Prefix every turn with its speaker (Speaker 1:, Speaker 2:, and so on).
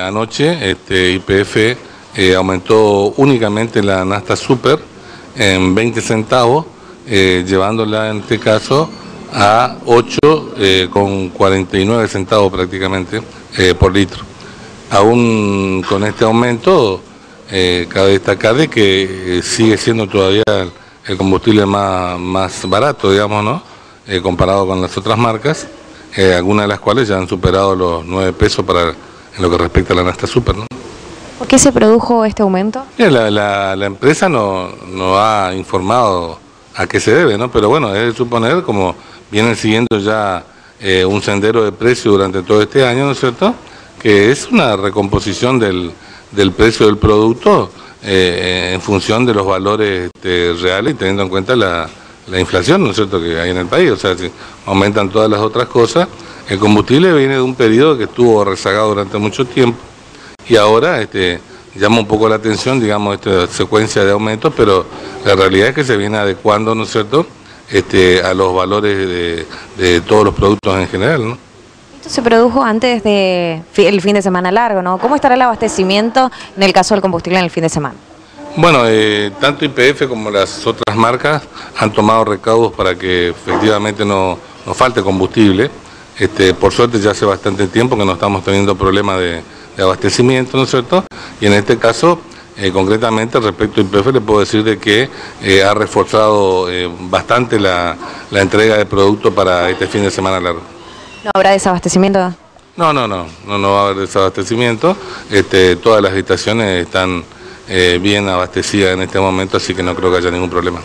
Speaker 1: Anoche este, IPF eh, aumentó únicamente la Nasta Super en 20 centavos, eh, llevándola en este caso a 8 eh, con 49 centavos prácticamente por litro. Aún con este aumento, cabe destacar de que sigue siendo todavía el combustible más, más barato, digamos, ¿no? comparado con las otras marcas, algunas de las cuales ya han superado los 9 pesos para en lo que respecta a la Nasta Super. ¿no?
Speaker 2: ¿Por qué se produjo este aumento?
Speaker 1: La, empresa no, no, ha informado a qué se debe, ¿no? pero bueno, es de suponer, como vienen siguiendo ya eh, un sendero de precio durante todo este año, ¿no es cierto?, que es una recomposición del, del precio del producto eh, en función de los valores este, reales y teniendo en cuenta la, la inflación, ¿no es cierto?, que hay en el país, o sea, si aumentan todas las otras cosas, el combustible viene de un periodo que estuvo rezagado durante mucho tiempo y ahora este, llama un poco la atención, digamos, esta secuencia de aumentos, pero la realidad es que se viene adecuando, ¿no es cierto?, este, a los valores de, todos los productos en general, ¿no?
Speaker 2: Esto se produjo antes del fin de semana largo, ¿no? ¿Cómo estará el abastecimiento en el caso del combustible en el fin de semana?
Speaker 1: Bueno, eh, tanto IPF como las otras marcas han tomado recaudos para que efectivamente no, no falte combustible. Este, por suerte ya hace bastante tiempo que no estamos teniendo problemas de, abastecimiento, ¿no es cierto? Y en este caso, eh, concretamente respecto al IPF, le puedo decir de que eh, ha reforzado eh, bastante la, entrega de productos para este fin de semana largo.
Speaker 2: ¿No habrá desabastecimiento?
Speaker 1: No, no, no, no, no va a haber desabastecimiento. Este, todas las estaciones están bien abastecidas en este momento, así que no creo que haya ningún problema.